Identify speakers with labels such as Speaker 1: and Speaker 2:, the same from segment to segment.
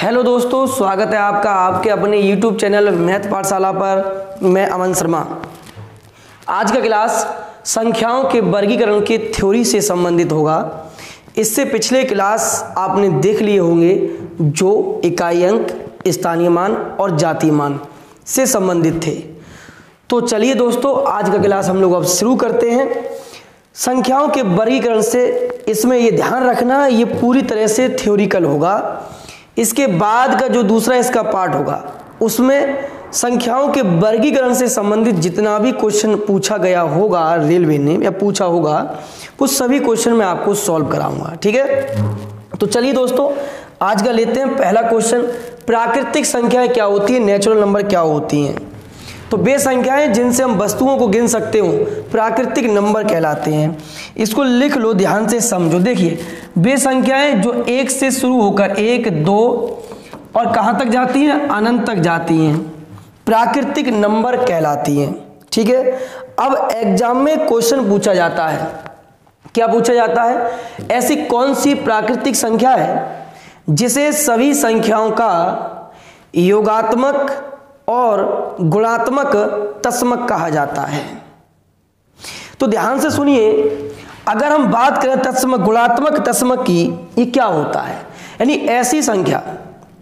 Speaker 1: Hello दोस्तों, स्वागत है आपका आपके अपने यूट्यूब चैनल मैथ पाठशाला पर। मैं अमन शर्मा। आज का क्लास संख्याओं के वर्गीकरण के थ्योरी से संबंधित होगा। इससे पिछले क्लास आपने देख लिए होंगे जो इकाई अंक, स्थानीय मान और जातीय मान से संबंधित थे। तो चलिए दोस्तों, आज का क्लास हम लोग अब शुरू करते हैं। संख्याओं के वर्गीकरण से इसमें ये ध्यान रखना, ये पूरी तरह से थ्योरिकल होगा। इसके बाद का जो दूसरा इसका पार्ट होगा, उसमें संख्याओं के वर्गीकरण से संबंधित जितना भी क्वेश्चन पूछा गया होगा रेलवे ने, या पूछा होगा वो सभी क्वेश्चन मैं आपको सॉल्व कराऊँगा, ठीक है? तो चलिए दोस्तों, आज का लेते हैं पहला क्वेश्चन प्राकृतिक संख्याएँ क्या होती है नेचुरल नंबर क्या होती हैं? तो वे संख्याएँ जिनसे हम वस्तुओं को गिन सकते हो, प्राकृतिक नंबर कहलाते हैं। इसको लिख लो, ध्यान से समझो। देखिए वे संख्याएँ जो एक से शुरू होकर एक, दो और कहाँ तक जाती हैं? अनंत तक जाती हैं। प्राकृतिक नंबर कहलाती हैं। ठीक है? अब एग्ज़ाम में क्वेश्चन पूछा जाता है। क्या पूछा जाता है? ऐसी कौन सी प्राकृतिक संख्या है, जिसे सभी संख्याओं का योगात्मक और गुणात्मक तस्मक कहा जाता है। तो ध्यान से सुनिए, अगर हम बात करें तस्मक, गुणात्मक तस्मक की, ये क्या होता है? यानी ऐसी संख्या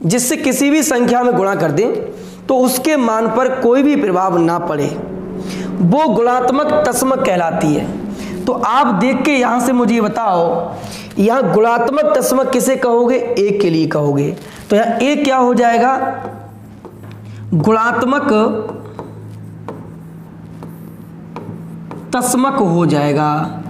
Speaker 1: जिससे किसी भी संख्या में गुणा कर दें तो उसके मान पर कोई भी प्रभाव ना पड़े। वो गुणात्मक तस्मक कहलाती है। तो आप देख के यहाँ से मुझे बताओ, यहाँ गुणात्मक तस्मक किसे कहोगे? एक के लिए कहोगे। तो यहाँ एक क्या हो जाएगा? गुणात्मक तस्मक हो जाएगा।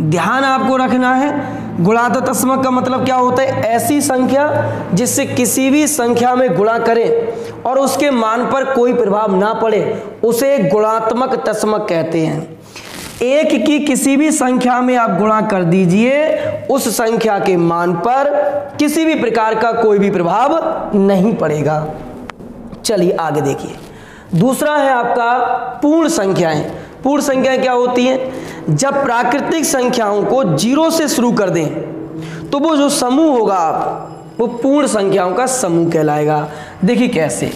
Speaker 1: ध्यान आपको रखना है। गुणात तस्मक का मतलब क्या होता है? ऐसी संख्या जिससे किसी भी संख्या में गुणा करें और उसके मान पर कोई प्रभाव ना पड़े, उसे गुणात्मक तस्मक कहते हैं। एक की किसी भी संख्या में आप गुणा कर दीजिए, उस संख्या के मान पर किसी भी प्रकार का कोई भी प्रभाव नहीं पड़ेगा। चलिए आगे देखिए। दूसरा है आपका पूर्ण संख्याएँ। पूर्ण संख्याएँ क्या होती हैं? जब प्राकृतिक संख्याओं को ज़ीरो से शुरू कर दें तो वो जो समूह होगा आप, वो पूर्ण संख्याओं का समूह कहलाएगा। देखिए कैसे।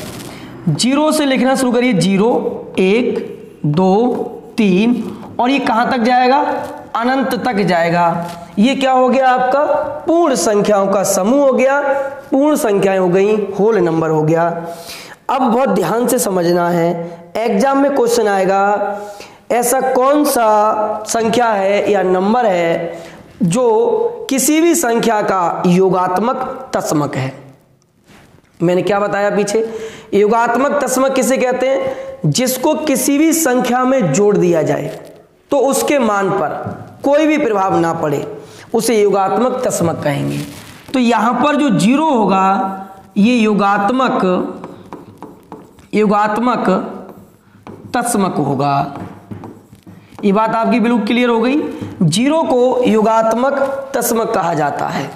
Speaker 1: ज़ीरो से लिखना शुरू करिए। ज़ीरो, एक, दो, तीन, और ये कहाँ तक जाएगा? अनंत तक जाएगा। ये क्या हो गया आपका? पूर्ण संख्याओं का समूह हो गया। पूर्ण संख्याएँ हो गई। होल नंबर हो गया। अब बहुत ध्यान से समझना है। एग्ज़ाम में क्वेश्चन आएगा, ऐसा कौन सा संख्या है या नंबर है जो किसी भी संख्या का योगात्मक तस्मक है? मैंने क्या बताया पीछे? योगात्मक तस्मक किसे कहते हैं? जिसको किसी भी संख्या में जोड़ दिया जाए तो उसके मान पर कोई भी प्रभाव ना पड़े, उसे योगात्मक तस्मक कहेंगे। तो यहाँ पर जो ज़ीरो होगा, ये योगात्मक योगात्मक तस्मक होगा। ये बात आपकी बिल्कुल क्लियर हो गई। ज़ीरो को युगात्मक तस्मक कहा जाता है।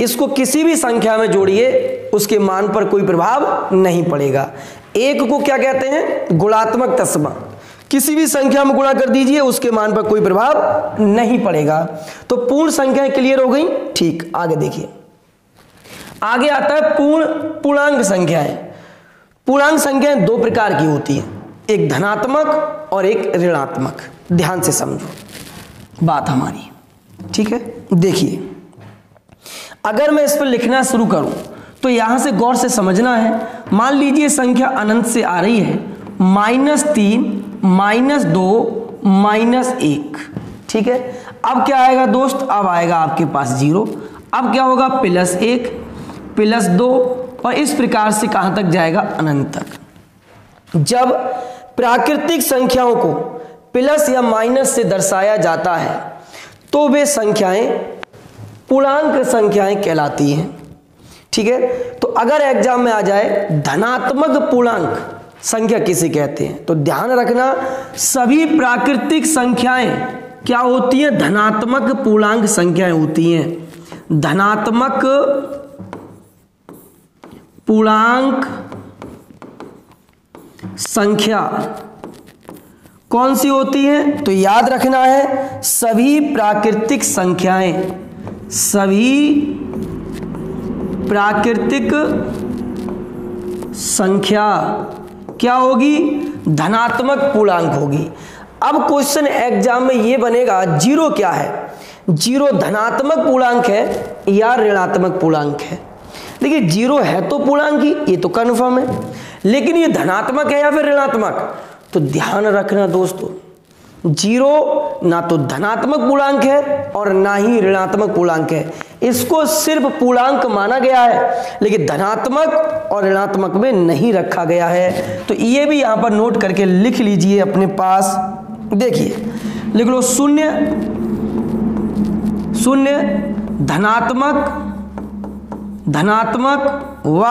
Speaker 1: इसको किसी भी संख्या में जोड़िए, उसके मान पर कोई प्रभाव नहीं पड़ेगा। एक को क्या कहते हैं? गुणात्मक तस्मक। किसी भी संख्या में गुणा कर दीजिए, उसके मान पर कोई प्रभाव नहीं पड़ेगा। तो पूर्ण संख्याएँ क्लियर हो गई? ठीक, आगे देखिए। आगे आता है पूर्ण पूर्णांक संख्याएँ। पूर्णांक संख्याएँ दो प्रकार की होती है। एक धनात्मक और एक ऋणात्मक। ध्यान से समझो। बात हमारी। ठीक है? देखिए। अगर मैं इस पर लिखना शुरू करूँ तो यहाँ से गौर से समझना है, मान लीजिए संख्या अनंत से आ रही है, माइनस तीन, माइनस दो, माइनस एक। ठीक है? अब क्या आएगा दोस्त? अब आएगा आपके पास ज़ीरो। अब क्या होगा? प्लस एक, प्लस दो और इस प्रकार से कहाँ तक जाएगा? अनंत तक। जब प्राकृतिक संख्याओं को प्लस या माइनस से दर्शाया जाता है तो वे संख्याएँ पूर्णांक संख्याएँ कहलाती हैं। ठीक है? तो अगर एग्ज़ाम में आ जाए, धनात्मक पूर्णांक संख्या किसे कहते हैं? तो ध्यान रखना, सभी प्राकृतिक संख्याएँ क्या होती हैं? धनात्मक पूर्णांक संख्याएँ होती हैं। धनात्मक पूर्णांक संख्या कौन सी होती है? तो याद रखना है, सभी प्राकृतिक संख्याएँ, सभी प्राकृतिक संख्या क्या होगी? धनात्मक पूर्णांक होगी। अब क्वेश्चन एग्ज़ाम में ये बनेगा, ज़ीरो क्या है? ज़ीरो धनात्मक पूर्णांक है या ऋणात्मक पूर्णांक है? देखिए, ज़ीरो है तो पूर्णांक ही, ये तो कन्फर्म है। लेकिन ये धनात्मक है या फिर ऋणात्मक? तो ध्यान रखना दोस्तों, ज़ीरो ना तो धनात्मक पूर्णांक है और ना ही ऋणात्मक पूर्णांक है। इसको सिर्फ़ पूर्णांक माना गया है, लेकिन धनात्मक और ऋणात्मक में नहीं रखा गया है। तो ये भी यहाँ पर नोट करके लिख लीजिए अपने पास। देखिए, लिख लो, शून्य शून्य, धनात्मक धनात्मक व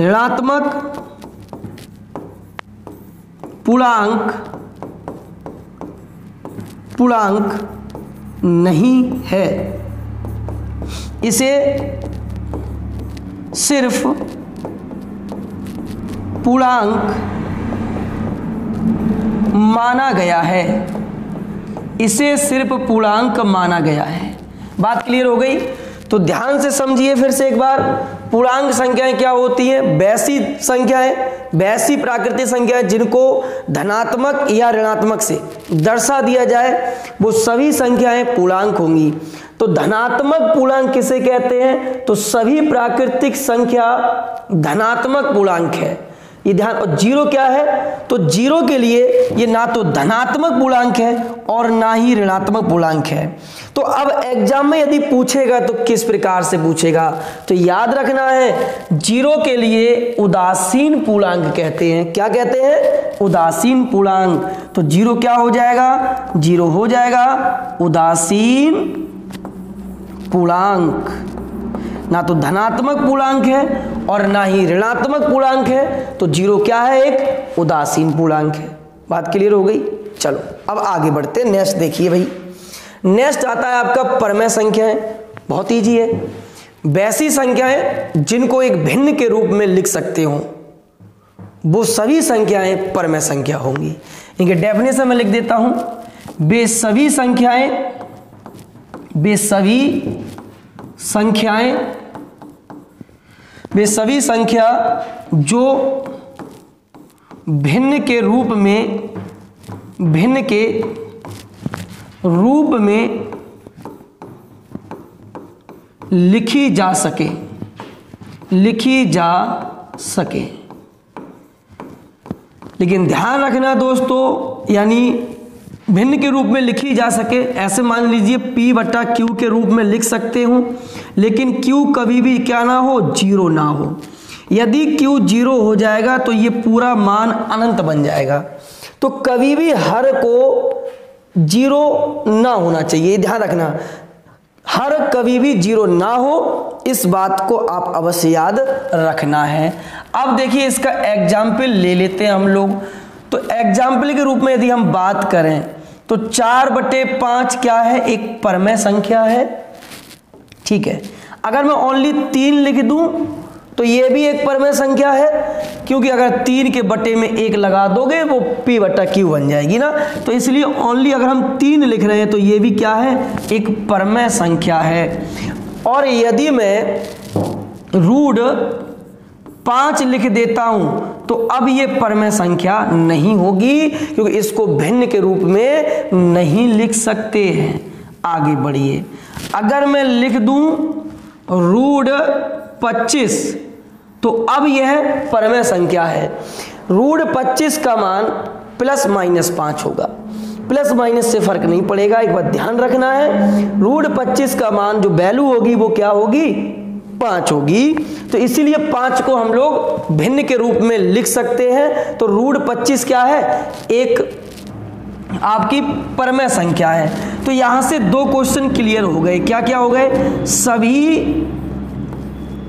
Speaker 1: ऋणात्मक पूर्णांक पूर्णांक नहीं है। इसे सिर्फ़ पूर्णांक माना गया है। इसे सिर्फ़ पूर्णांक माना गया है। बात क्लियर हो गई? तो ध्यान से समझिए फिर से एक बार। पूर्णांक संख्याएँ क्या होती हैं? वैसी संख्याएँ, वैसी प्राकृतिक संख्याएँ जिनको धनात्मक या ऋणात्मक से दर्शा दिया जाए, वो सभी संख्याएँ पूर्णांक होंगी। तो धनात्मक पूर्णांक किसे कहते हैं? तो सभी प्राकृतिक संख्या धनात्मक पूर्णांक है। ये ध्यान, और ज़ीरो क्या है? तो ज़ीरो के लिए ये ना तो धनात्मक पूर्णांक है और ना ही ऋणात्मक पूर्णांक है। तो अब एग्ज़ाम में यदि पूछेगा तो किस प्रकार से पूछेगा? तो याद रखना है, ज़ीरो के लिए उदासीन पूर्णांक कहते हैं। क्या कहते हैं? उदासीन पूर्णांक। तो ज़ीरो क्या हो जाएगा? ज़ीरो हो जाएगा उदासीन पूर्णांक। ना तो धनात्मक पूर्णांक है और ना ही ऋणात्मक पूर्णांक है। तो ज़ीरो क्या है? एक उदासीन पूर्णांक है। बात क्लियर हो गई? चलो, अब आगे बढ़ते नेक्स्ट देखिए भाई। नेक्स्ट आता है आपका परमय संख्याएँ बहुत ईजी है। वैसी संख्याएँ जिनको एक भिन्न के रूप में लिख सकते हो, वो सभी संख्याएँ परमय संख्या होंगी। इनके डेफिनेशन में लिख देता हूँ। वे सभी संख्याएँ, वे सभी संख्याएँ वे सभी संख्या जो भिन्न के रूप में, भिन्न के रूप में लिखी जा सके। लिखी जा सके। लेकिन ध्यान रखना दोस्तों, यानी भिन्न के रूप में लिखी जा सके। ऐसे मान लीजिए P बट्टा क्यू के रूप में लिख सकते हो, लेकिन Q कभी भी क्या ना हो, ज़ीरो ना हो। यदि Q ज़ीरो हो जाएगा तो ये पूरा मान अनंत बन जाएगा। तो कभी भी हर को ज़ीरो ना होना चाहिए ध्यान रखना। हर कभी भी ज़ीरो ना हो, इस बात को आप अवश्य याद रखना है। अब देखिए इसका एग्ज़ाम्पल ले लेते हैं हम लोग। तो एग्ज़ाम्पल के रूप में यदि हम बात करें तो चार बटे पाँच क्या है? एक परमय संख्या है। ठीक है। अगर मैं ओनली तीन लिख दूँ तो ये भी एक परमय संख्या है, क्योंकि अगर तीन के बटे में एक लगा दोगे, वो पी बटा क्यू बन जाएगी ना। तो इसलिए ओनली अगर हम तीन लिख रहे हैं तो ये भी क्या है? एक परमय संख्या है। और यदि मैं रूड पाँच लिख देता हूँ तो अब ये परमय संख्या नहीं होगी, क्योंकि इसको भिन्न के रूप में नहीं लिख सकते हैं। आगे बढ़िए। अगर मैं लिख दूँ रूड 25 तो अब यह परमय संख्या है। रूड 25 का मान प्लस माइनस पाँच होगा। प्लस माइनस से फ़र्क नहीं पड़ेगा, एक बार ध्यान रखना है। रूड 25 का मान जो वैल्यू होगी, वो क्या होगी? पाँच होगी। तो इसीलिए पाँच को हम लोग भिन्न के रूप में लिख सकते हैं। तो रूढ़ पच्चीस क्या है? एक आपकी परमय संख्या है। तो यहाँ से दो क्वेश्चन क्लियर हो गए। क्या क्या हो गए? सभी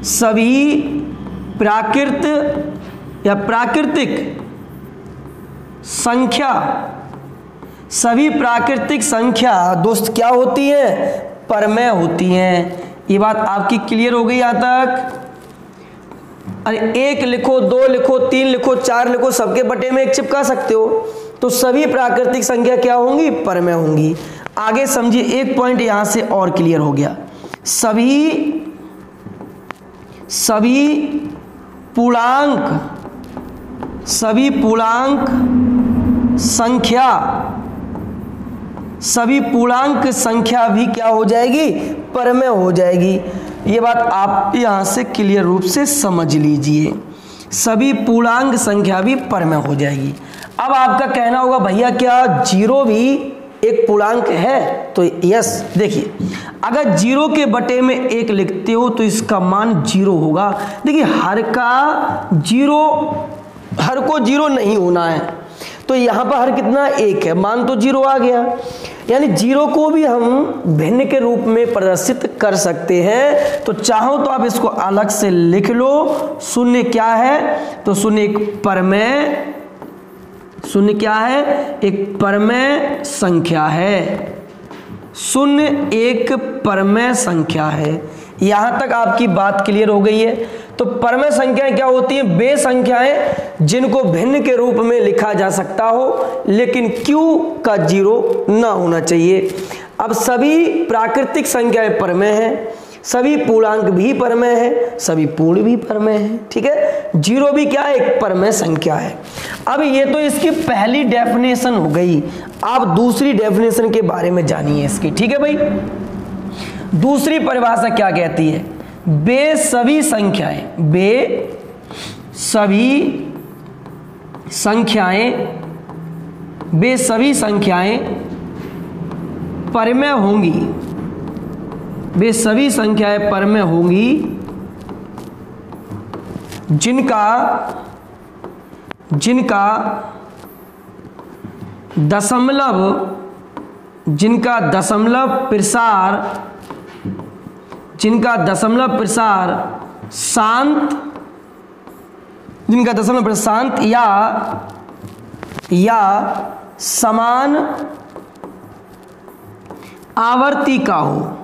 Speaker 1: सभी प्राकृत या प्राकृतिक संख्या, सभी प्राकृतिक संख्या दोस्त क्या होती है? परमय होती हैं। ये बात आपकी क्लियर हो गई यहाँ तक? अरे एक लिखो, दो लिखो, तीन लिखो, चार लिखो, सबके बटे में एक चिपका सकते हो। तो सभी प्राकृतिक संख्या क्या होंगी? परमय होंगी। आगे समझिए, एक पॉइंट यहाँ से और क्लियर हो गया। सभी सभी पूर्णांक सभी पूर्णांक संख्या सभी पूर्णांक संख्या भी क्या हो जाएगी? परमेय हो जाएगी। ये बात आप यहाँ से क्लियर रूप से समझ लीजिए। सभी पूर्णांक संख्या भी परमेय हो जाएगी। अब आपका कहना होगा, भैया, क्या ज़ीरो भी एक पूर्णांक है? तो यस, देखिए, अगर ज़ीरो के बटे में एक लिखते हो तो इसका मान ज़ीरो होगा। देखिए, हर का ज़ीरो, हर को ज़ीरो नहीं होना है। तो यहाँ पर हर कितना एक है? मान तो ज़ीरो आ गया। यानी ज़ीरो को भी हम भिन्न के रूप में प्रदर्शित कर सकते हैं। तो चाहो तो आप इसको अलग से लिख लो। शून्य क्या है? तो शून्य एक परमेय, शून्य क्या है? एक परमेय संख्या है। शून्य एक परमेय संख्या है। यहाँ तक आपकी बात क्लियर हो गई है। तो परमेय संख्याएँ क्या होती हैं? वे संख्याएँ जिनको भिन्न के रूप में लिखा जा सकता हो, लेकिन क्यू का ज़ीरो ना होना चाहिए। अब सभी प्राकृतिक संख्याएँ परमेय हैं, सभी पूर्णांक भी परमेय है, सभी पूर्ण भी परमेय है, ठीक है? ज़ीरो भी क्या है? एक परमेय संख्या है। अब ये तो इसकी पहली डेफिनेशन हो गई। आप दूसरी डेफिनेशन के बारे में जानिए इसकी, ठीक है भाई? दूसरी परिभाषा क्या कहती है? बे सभी संख्याएँ बे सभी संख्याएँ बे सभी संख्याएँ परमेय होंगी। वे सभी संख्याएँ पर में होंगी, जिनका जिनका दशमलव जिनका दशमलव प्रसार जिनका दशमलव प्रसार शांत, जिनका दशमलव प्रसार शांत या या समान आवर्ती का हो।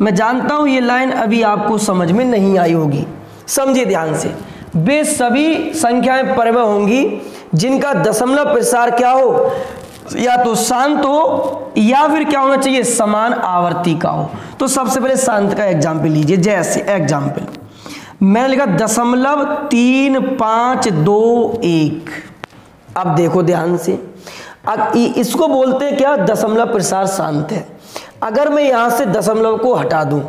Speaker 1: मैं जानता हूँ ये लाइन अभी आपको समझ में नहीं आई होगी। समझिए ध्यान से। वे सभी संख्याएँ परमे होंगी, जिनका दशमलव प्रसार क्या हो? या तो शांत हो, या फिर क्या होना चाहिए? समान आवर्ती का हो। तो सबसे पहले शांत का एग्ज़ाम्पल लीजिए, जैसे एग्ज़ाम्पल मैंने लिखा दशमलव तीन पाँच दो एक। अब देखो ध्यान से। अब इसको बोलते हैं क्या? दशमलव प्रसार शांत है। अगर मैं यहाँ से दशमलव को हटा दूँ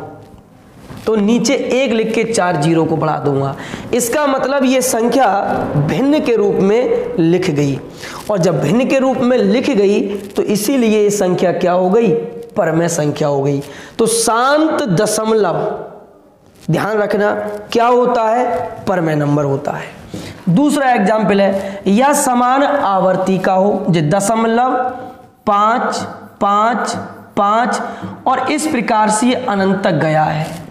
Speaker 1: तो नीचे एक लिख के चार ज़ीरो को बढ़ा दूँगा। इसका मतलब ये संख्या भिन्न के रूप में लिख गई। और जब भिन्न के रूप में लिख गई तो इसीलिए ये संख्या क्या हो गई? परमय संख्या हो गई। तो शांत दशमलव, ध्यान रखना, क्या होता है? परमय नंबर होता है। दूसरा एग्ज़ाम्पल है, या समान आवर्ती का हो, जो दशमलव, पाँच पाँच पाँच, और इस प्रकार से अनंत तक गया है।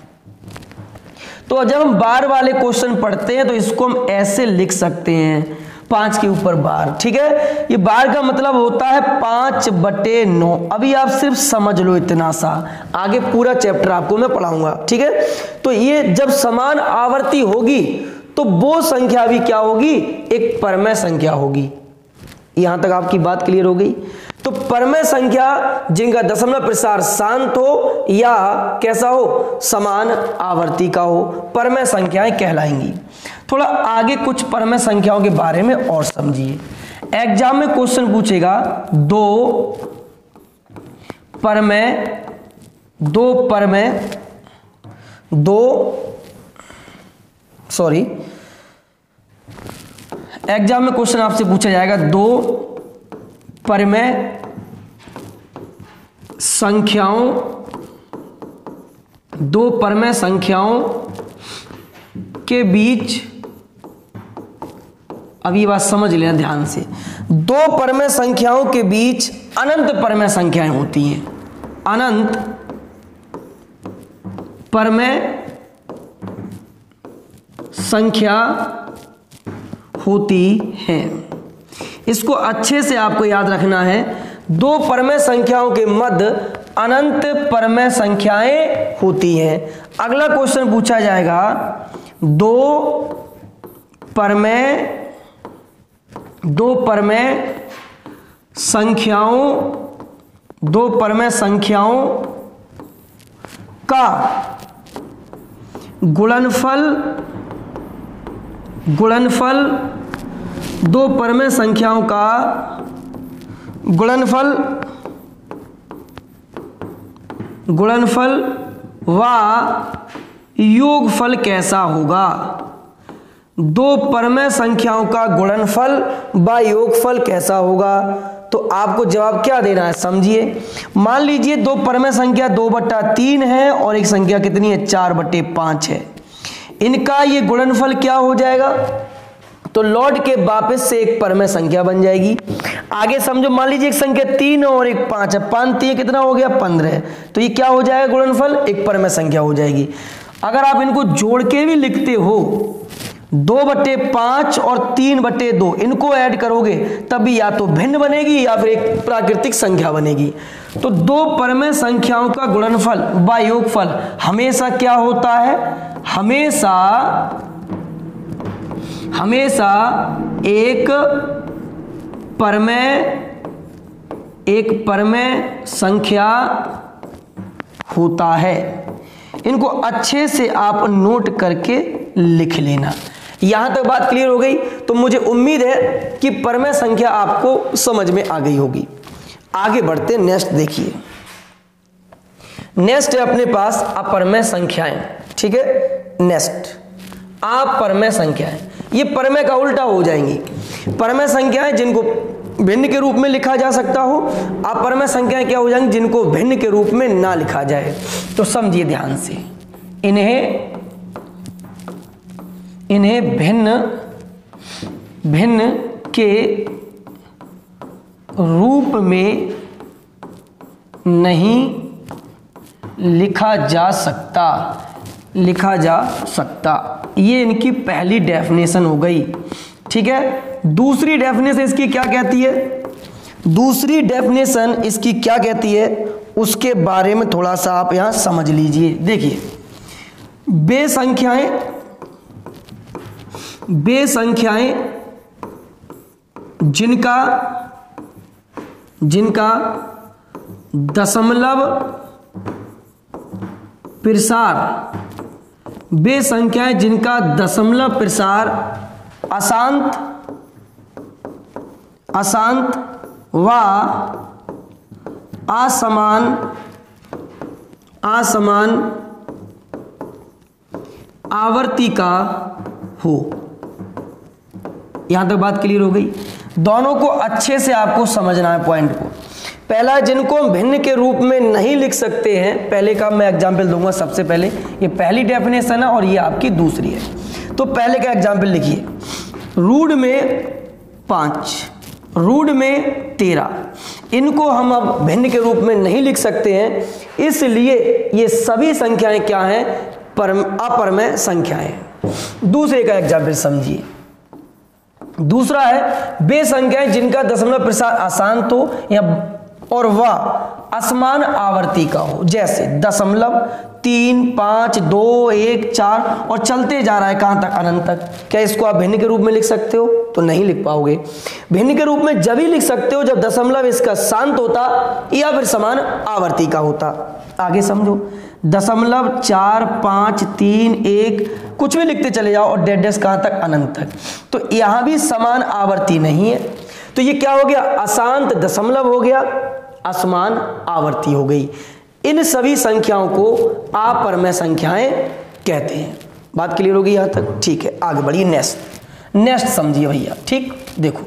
Speaker 1: तो जब हम बार वाले क्वेश्चन पढ़ते हैं तो इसको हम ऐसे लिख सकते हैं। पाँच के ऊपर बार, ठीक है? ये बार का मतलब होता है पाँच बटे नौ। अभी आप सिर्फ़ समझ लो इतना सा। आगे पूरा चैप्टर आपको मैं पढ़ाऊँगा, ठीक है? तो ये जब समान आवर्ती होगी तो वो संख्या भी क्या होगी? एक परमय संख्या होगी। यहाँ तक आपकी बात क्लियर हो गई? तो परमय संख्या जिनका दशमलव प्रसार शांत हो या कैसा हो, समान आवर्ती का हो परमय संख्याएँ कहलाएँगी। थोड़ा आगे कुछ परमय संख्याओं के बारे में और समझिए। एग्ज़ाम में क्वेश्चन पूछेगा, दो परमय दो परमय दो सॉरी एग्ज़ाम में क्वेश्चन आपसे पूछा जाएगा, दो परमय संख्याओं, दो परमय संख्याओं के बीच ये बात समझ लेना ध्यान से। दो परमय संख्याओं के बीच अनंत परमय संख्याएँ होती हैं। अनंत परमय संख्या होती हैं। इसको अच्छे से आपको याद रखना है। दो परमय संख्याओं के मध्य अनंत परमय संख्याएँ होती हैं। अगला क्वेश्चन पूछा जाएगा, दो परमय दो परमय संख्याओं, दो परमय संख्याओं का गुणनफल गुणनफल दो परमय संख्याओं का गुणनफल गुणनफल व योगफल कैसा होगा? दो परमय संख्याओं का गुणनफल व योगफल कैसा होगा? तो आपको जवाब क्या देना है? समझिए। मान लीजिए दो परमय संख्या दो बट्टा तीन है और एक संख्या कितनी है? चार बट्टे पाँच है। इनका ये गुणनफल क्या हो जाएगा? तो लौट के वापस से एक परमय संख्या बन जाएगी। आगे समझो, मान लीजिए एक संख्या तीन और एक पाँच है पाँच तीन कितना हो गया? पंद्रह। तो ये क्या हो जाएगा गुणनफल? एक परमय संख्या हो जाएगी। अगर आप इनको जोड़ के भी लिखते हो, दो बटे पाँच और तीन बटे दो, इनको ऐड करोगे, तभी या तो भिन्न बनेगी या फिर एक प्राकृतिक संख्या बनेगी। तो दो परमय संख्याओं का गुणनफल व योगफल हमेशा क्या होता है? हमेशा हमेशा एक परमय एक परमय संख्या होता है। इनको अच्छे से आप नोट करके लिख लेना। यहाँ तक बात क्लियर हो गई तो मुझे उम्मीद है कि परमय संख्या आपको समझ में आ गई होगी। आगे बढ़ते नेक्स्ट देखिए। नेक्स्ट है अपने पास अपरमय संख्याएँ, ठीक है? नेक्स्ट अपरमय संख्याएँ। ये परमय का उल्टा हो जाएँगी। परमय संख्याएँ जिनको भिन्न के रूप में लिखा जा सकता हो अपरमय संख्याएँ क्या हो जाएँगी जिनको भिन्न के रूप में ना लिखा जाए। तो समझिए ध्यान से। इन्हें इन्हें भिन्न भिन्न के रूप में नहीं लिखा जा सकता। लिखा जा सकता। ये इनकी पहली डेफिनेशन हो गई। ठीक है? दूसरी डेफिनेशन इसकी क्या कहती है? दूसरी डेफिनेशन इसकी क्या कहती है? उसके बारे में थोड़ा सा आप यहाँ समझ लीजिए। देखिए, बेसंख्याएँ बेसंख्याएँ जिनका जिनका दशमलव प्रसार बेसंख्याएँ जिनका दशमलव प्रसार अशांत अशांत व असमान असमान आवर्ती का हो। यहाँ तक बात क्लियर हो गई। दोनों को अच्छे से आपको समझना है पॉइंट को। पहला जिनको हम भिन्न के रूप में नहीं लिख सकते हैं, पहले का मैं एग्ज़ाम्पल दूँगा सबसे पहले। ये पहली डेफिनेशन है और ये आपकी दूसरी है। तो पहले का एग्ज़ाम्पल लिखिए। रूड में पाँच रूड में तेरह। इनको हम अब भिन्न के रूप में नहीं लिख सकते हैं। इसलिए ये सभी संख्याएँ क्या हैं? परम, अपरमय संख्याएँ। दूसरे का एग्ज़ाम्पल समझिए। दूसरा है बेसंख्याएँ जिनका दशमलव प्रसार आसान तो या और वह असमान आवर्ती का हो। जैसे दशमलव तीन, पाँच, दो, एक, चार और चलते जा रहा है। कहाँ तक? अनंत तक। क्या इसको आप भिन्न के रूप में लिख सकते हो? तो नहीं लिख पाओगे। भिन्न के रूप में जब ही लिख सकते हो, जब दशमलव इसका शांत होता या फिर समान आवर्ती का होता। आगे समझो। दशमलव चार, पाँच, तीन, एक, कुछ भी लिखते चले जाओ और डेड डेस कहाँ तक? अनंत तक। तो यहाँ भी समान आवर्ती नहीं है। तो ये क्या हो गया? अशांत दशमलव हो गया असमान आवर्ती हो गई। इन सभी संख्याओं को अपरमय संख्याएँ कहते हैं। बात क्लियर होगी यहाँ तक? ठीक है, आगे बढ़िए। नेक्स्ट नेक्स्ट समझिए भैया, ठीक? देखो,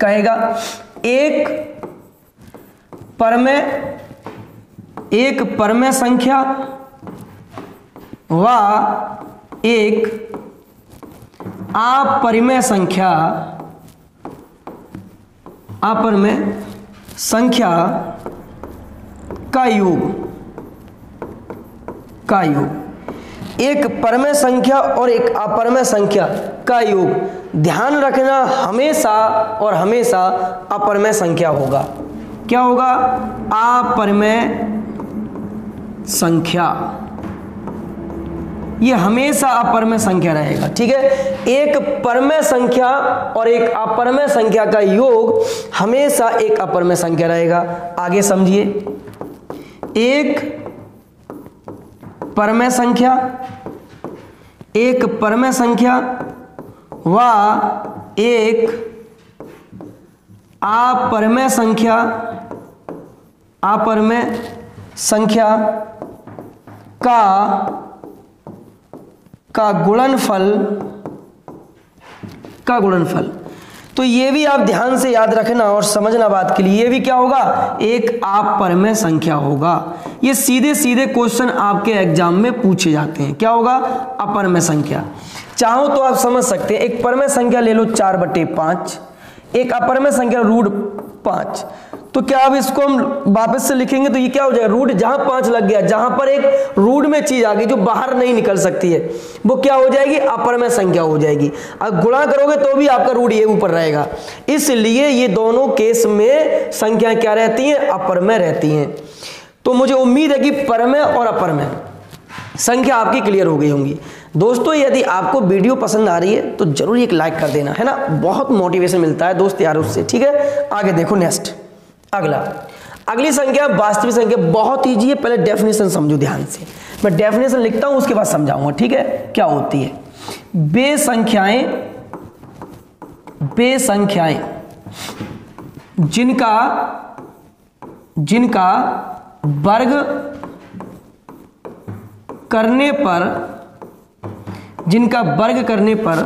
Speaker 1: कहेगा, एक परमय एक परमय संख्या व एक अपरिमय संख्या अपरमय संख्या का योग का योग। एक परमय संख्या और एक अपरमय संख्या का योग। ध्यान रखना हमेशा और हमेशा अपरमय संख्या होगा। क्या होगा? अपरमय संख्या। ये हमेशा अपरमय संख्या रहेगा, ठीक है? एक परमय संख्या और एक अपरमय संख्या का योग हमेशा एक अपरमय संख्या रहेगा। आगे समझिए। एक परमय संख्या, एक परमय संख्या व एक अपरमय संख्या अपरमय संख्या का का गुणनफल का गुणनफल। तो ये भी आप ध्यान से याद रखना और समझना बात के लिए। ये भी क्या होगा? एक आप परमय संख्या होगा। ये सीधे सीधे क्वेश्चन आपके एग्ज़ाम में पूछे जाते हैं। क्या होगा? अपरमय संख्या। चाहो तो आप समझ सकते हैं, एक परमय संख्या ले लो, चार बटे पाँच। एक अपरमय संख्या, रूट पाँच। तो क्या अब इसको हम वापस से लिखेंगे? तो ये क्या हो जाएगा? रूट जहाँ पाँच लग गया, जहाँ पर एक रूट में चीज़ आ गई जो बाहर नहीं निकल सकती है, वो क्या हो जाएगी? अपर में संख्या हो जाएगी। अब गुणा करोगे तो भी आपका रूट ये ऊपर रहेगा। इसलिए ये दोनों केस में संख्या क्या रहती है? अपर में रहती है। तो मुझे उम्मीद है कि परमय और अपर में। संख्या आपकी क्लियर हो गई होंगी। दोस्तों, यदि आपको वीडियो पसंद आ रही है तो ज़रूर एक लाइक कर देना, है ना? बहुत मोटिवेशन मिलता है दोस्त यार उससे ठीक है? आगे देखो नेक्स्ट अगला। अगली संख्या, वास्तविक संख्या बहुत ईजी है, पहले डेफिनेशन समझो ध्यान से। मैं डेफिनेशन लिखता हूँ, उसके बाद समझाऊँगा, ठीक है? क्या होती है? बे संख्याएँ बे संख्याएँ, जिनका जिनका वर्ग करने पर, जिनका वर्ग करने पर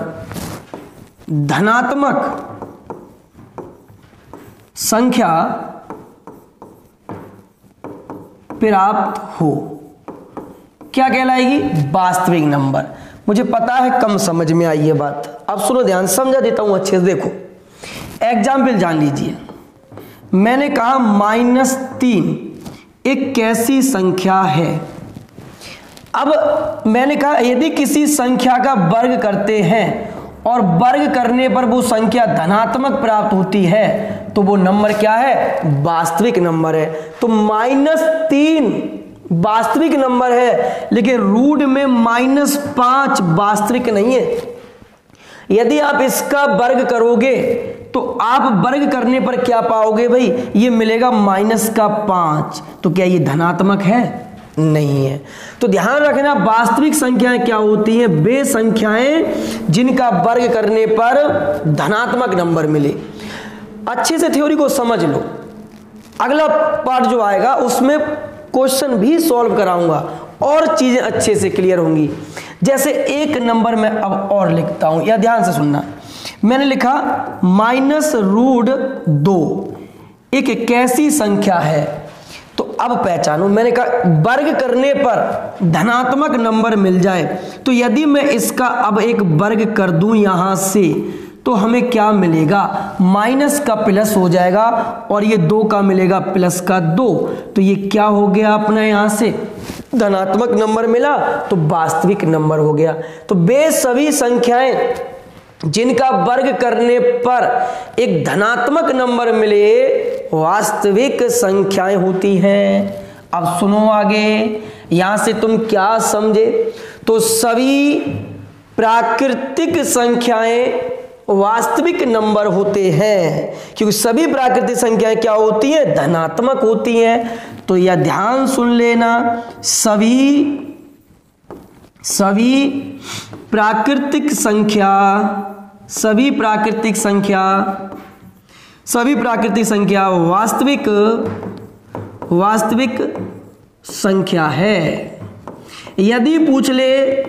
Speaker 1: धनात्मक संख्या प्राप्त हो, क्या कहलाएगी? वास्तविक नंबर। मुझे पता है, कम समझ में आई ये बात। अब सुनो ध्यान, समझा देता हूँ अच्छे से, देखो। एग्ज़ाम्पल जान लीजिए। मैंने कहा माइनस तीन, एक कैसी संख्या है? अब मैंने कहा, यदि किसी संख्या का वर्ग करते हैं और वर्ग करने पर वो संख्या धनात्मक प्राप्त होती है तो वो नंबर क्या है? वास्तविक नंबर है। तो माइनस तीन वास्तविक नंबर है, लेकिन रूट में माइनस पाँच वास्तविक नहीं है। यदि आप इसका वर्ग करोगे तो आप वर्ग करने पर क्या पाओगे भाई? ये मिलेगा माइनस का पाँच। तो क्या ये धनात्मक है? नहीं है। तो ध्यान रखना, वास्तविक संख्याएँ क्या होती हैं? वे संख्याएँ जिनका वर्ग करने पर धनात्मक नंबर मिले। अच्छे से थ्योरी को समझ लो। अगला पार्ट जो आएगा, उसमें क्वेश्चन भी सॉल्व कराऊँगा और चीज़ें अच्छे से क्लियर होंगी। जैसे एक नंबर में अब और लिखता हूँ, या ध्यान से सुनना। मैंने लिखा माइनस रूट दो। एक कैसी संख्या है? तो अब पहचानो, मैंने कहा, वर्ग करने पर धनात्मक नंबर मिल जाए तो यदि मैं इसका अब एक वर्ग कर दूँ यहाँ से तो हमें क्या मिलेगा? माइनस का प्लस हो जाएगा और ये दो का मिलेगा, प्लस का दो। तो ये क्या हो गया अपना यहाँ से? धनात्मक नंबर मिला तो वास्तविक नंबर हो गया। तो बे सभी संख्याएँ जिनका वर्ग करने पर एक धनात्मक नंबर मिले, वास्तविक संख्याएँ होती हैं। अब सुनो आगे, यहाँ से तुम क्या समझे? तो सभी प्राकृतिक संख्याएँ वास्तविक नंबर होते हैं, क्योंकि सभी प्राकृतिक संख्याएँ क्या होती हैं? धनात्मक होती हैं। तो यह ध्यान सुन लेना, सभी सभी प्राकृतिक संख्या, सभी प्राकृतिक संख्या, सभी प्राकृतिक संख्या वास्तविक वास्तविक संख्या है। यदि पूछ ले,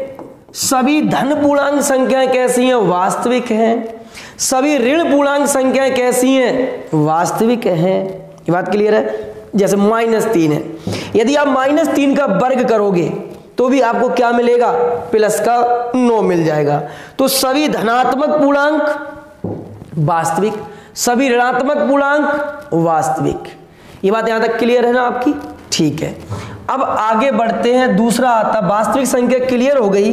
Speaker 1: सभी धन पूर्णांक संख्याएँ कैसी हैं? वास्तविक हैं। सभी ऋण पूर्णांक संख्याएँ कैसी हैं? वास्तविक हैं। ये बात क्लियर है? जैसे माइनस तीन है। यदि आप माइनस तीन का वर्ग करोगे तो भी आपको क्या मिलेगा? प्लस का नौ मिल जाएगा। तो सभी धनात्मक पूर्णांक वास्तविक, सभी ऋणात्मक पूर्णांक वास्तविक। ये बात यहाँ तक क्लियर है ना आपकी? ठीक है। अब आगे बढ़ते हैं, दूसरा आता, वास्तविक संख्या क्लियर हो गई।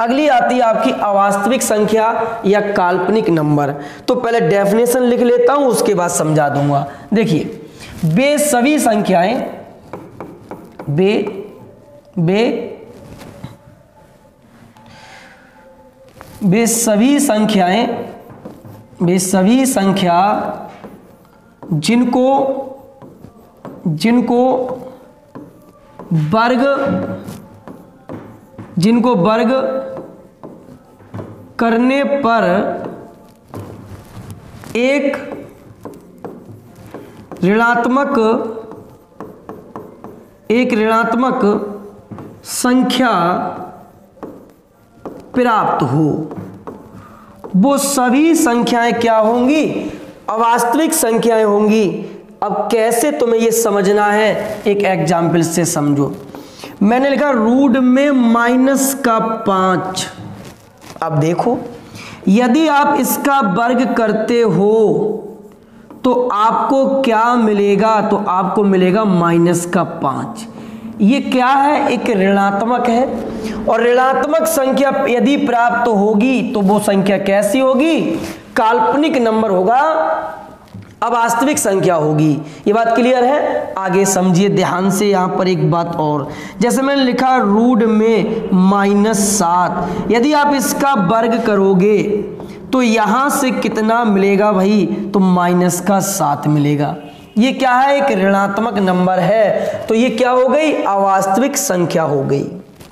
Speaker 1: अगली आती है आपकी अवास्तविक संख्या या काल्पनिक नंबर। तो पहले डेफिनेशन लिख लेता हूँ, उसके बाद समझा दूँगा। देखिए, बे सभी संख्याएँ, बे बे वे सभी संख्याएँ, वे सभी संख्या जिनको जिनको वर्ग जिनको वर्ग करने पर एक ऋणात्मक एक ऋणात्मक संख्या प्राप्त हो। वो सभी संख्याएँ क्या होंगी? अवास्तविक संख्याएँ होंगी। अब कैसे तुम्हें ये समझना है? एक एग्ज़ाम्पल से समझो। मैंने लिखा रूट में माइनस का पाँच। अब देखो, यदि आप इसका वर्ग करते हो तो आपको क्या मिलेगा? तो आपको मिलेगा माइनस का पाँच। ये क्या है? एक ऋणात्मक है। और ऋणात्मक संख्या यदि प्राप्त होगी तो वो संख्या कैसी होगी? काल्पनिक नंबर होगा अवास्तविक संख्या होगी। ये बात क्लियर है? आगे समझिए ध्यान से यहाँ पर एक बात और। जैसे मैंने लिखा रूड में माइनस सात। यदि आप इसका वर्ग करोगे तो यहाँ से कितना मिलेगा भाई? तो माइनस का सात मिलेगा। ये क्या है? एक ऋणात्मक नंबर है। तो ये क्या हो गई? अवास्तविक संख्या हो गई।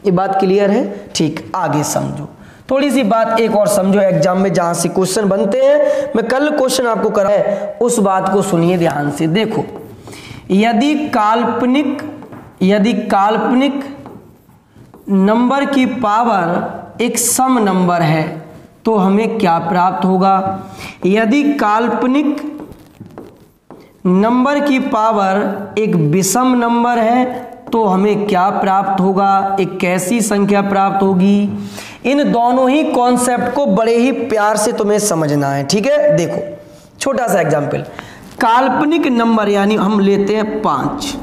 Speaker 1: ये बात क्लियर है? ठीक, आगे समझो। थोड़ी सी बात एक और समझो एग्ज़ाम में, जहाँ से क्वेश्चन बनते हैं। मैं कल क्वेश्चन आपको करा है, उस बात को सुनिए ध्यान से। देखो, यदि काल्पनिक यदि काल्पनिक नंबर की पावर एक सम नंबर है तो हमें क्या प्राप्त होगा? यदि काल्पनिक नंबर की पावर एक विषम नंबर है तो हमें क्या प्राप्त होगा? एक कैसी संख्या प्राप्त होगी? इन दोनों ही कॉन्सेप्ट को बड़े ही प्यार से तुम्हें समझना है, ठीक है? देखो, छोटा सा एग्ज़ाम्पल काल्पनिक नंबर, यानी हम लेते हैं पाँच,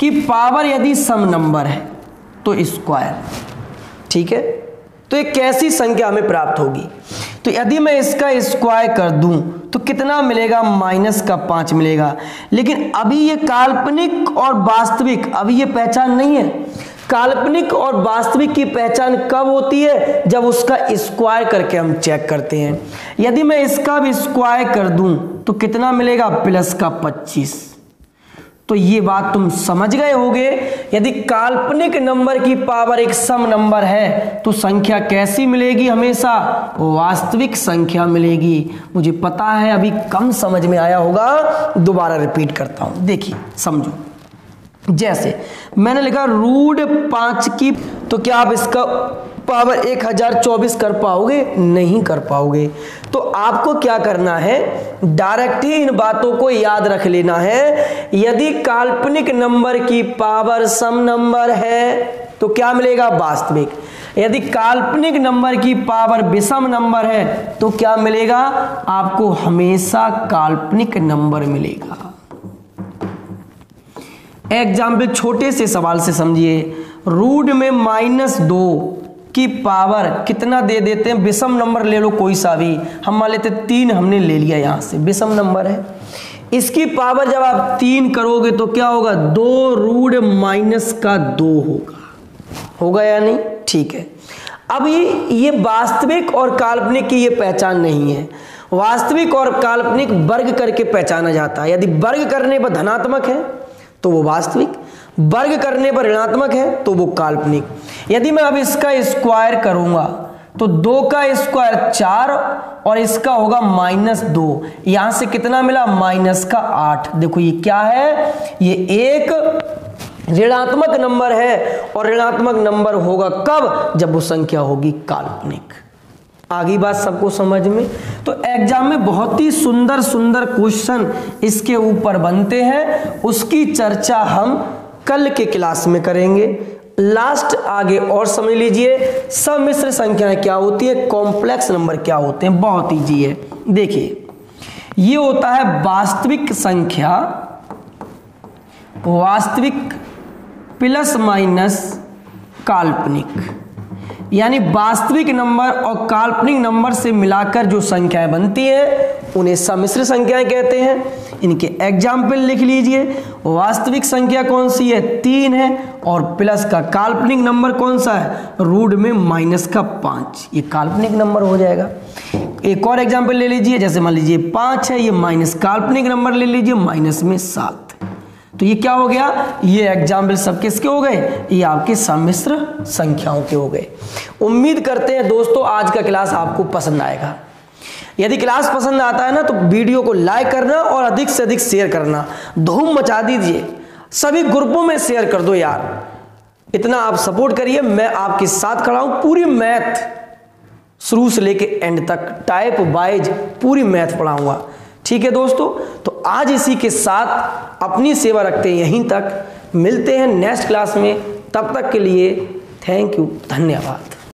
Speaker 1: की पावर यदि सम नंबर है तो स्क्वायर ठीक है? तो एक कैसी संख्या हमें प्राप्त होगी? तो यदि मैं इसका स्क्वायर कर दूँ तो कितना मिलेगा? माइनस का पाँच मिलेगा। लेकिन अभी ये काल्पनिक और वास्तविक, अभी ये पहचान नहीं है। काल्पनिक और वास्तविक की पहचान कब होती है? जब उसका स्क्वायर करके हम चेक करते हैं। यदि मैं इसका भी स्क्वायर कर दूँ तो कितना मिलेगा? प्लस का पच्चीस। तो ये बात तुम समझ गए होगे। यदि काल्पनिक नंबर की पावर एक सम नंबर है तो संख्या कैसी मिलेगी हमेशा? वास्तविक संख्या मिलेगी। मुझे पता है, अभी कम समझ में आया होगा। दोबारा रिपीट करता हूँ। देखिए, समझो। जैसे, मैंने लिखा रूट पाँच की तो क्या आप इसका पावर एक हज़ार चौबीस कर पाओगे? नहीं कर पाओगे। तो आपको क्या करना है? डायरेक्ट ही इन बातों को याद रख लेना है। यदि काल्पनिक नंबर की पावर सम नंबर है तो क्या मिलेगा? वास्तविक। यदि काल्पनिक नंबर की पावर विषम नंबर है तो क्या मिलेगा? आपको हमेशा काल्पनिक नंबर मिलेगा। एग्ज़ाम्पल छोटे से सवाल से समझिए। रूट में माइनस दो की पावर कितना दे देते हैं? विषम नंबर ले लो कोई सा भी। हम मान लेते तीन हमने ले लिया यहाँ से। विषम नंबर है। इसकी पावर जब आप तीन करोगे तो क्या होगा? दो रूड माइनस का दो होगा। होगा या नहीं? ठीक है। अब ये ये वास्तविक और काल्पनिक की ये पहचान नहीं है। वास्तविक और काल्पनिक वर्ग करके पहचाना जाता है। यदि वर्ग करने पर धनात्मक है तो वो वास्तविक। वर्ग करने पर ऋणात्मक है तो वो काल्पनिक। यदि मैं अब इसका स्क्वायर करूँगा तो दो का स्क्वायर चार और इसका होगा माइनस दो। यहाँ से कितना मिला? माइनस का आठ। देखो ये क्या है? ये एक ऋणात्मक नंबर है और ऋणात्मक नंबर होगा कब? जब वो संख्या होगी काल्पनिक। आगे बात सबको समझ में। तो एग्ज़ाम में बहुत ही सुंदर सुंदर क्वेश्चन इसके ऊपर बनते हैं। उसकी चर्चा हम कल के क्लास में करेंगे। लास्ट आगे और समझ लीजिए, सम्मिश्र संख्याएँ क्या होती है? कॉम्प्लेक्स नंबर क्या होते हैं? बहुत ईजी है। देखिए, ये होता है वास्तविक संख्या। वास्तविक प्लस माइनस काल्पनिक। यानी वास्तविक नंबर और काल्पनिक नंबर से मिलाकर जो संख्याएँ बनती हैं, उन्हें सम्मिश्र संख्याएँ कहते हैं। इनके एग्ज़ाम्पल लिख लीजिए। वास्तविक संख्या कौन सी है? तीन है। और प्लस का काल्पनिक नंबर कौन सा है? रूट में माइनस का पाँच। ये काल्पनिक नंबर हो जाएगा। एक और एग्ज़ाम्पल ले लीजिए। जैसे मान लीजिए पाँच है, ये माइनस काल्पनिक नंबर ले लीजिए माइनस में सात। तो ये क्या हो गया? ये एग्ज़ाम्पल सब किसके हो गए? ये आपके सम्मिश्र संख्याओं के हो गए। उम्मीद करते हैं दोस्तों, आज का क्लास आपको पसंद आएगा। यदि क्लास पसंद आता है ना तो वीडियो को लाइक करना और अधिक से अधिक शेयर करना। धूम मचा दीजिए। सभी ग्रुपों में शेयर कर दो यार। इतना आप सपोर्ट करिए, मैं आपके साथ खड़ा हूँ। पूरी मैथ शुरू से लेके एंड तक टाइप वाइज पूरी मैथ पढ़ाऊँगा। ठीक है दोस्तों? तो आज इसी के साथ अपनी सेवा रखते हैं यहीं तक। मिलते हैं नेक्स्ट क्लास में। तब तक के लिए थैंक यू धन्यवाद।